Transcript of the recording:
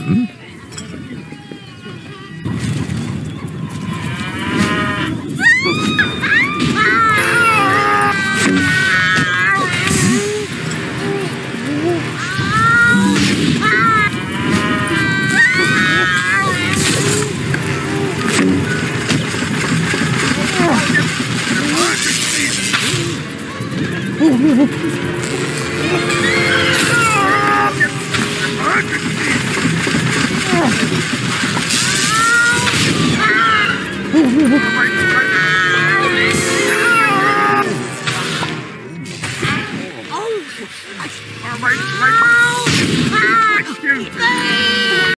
Mm. Oh, no. Oh, my, my, my, my, my, my, my, my, my,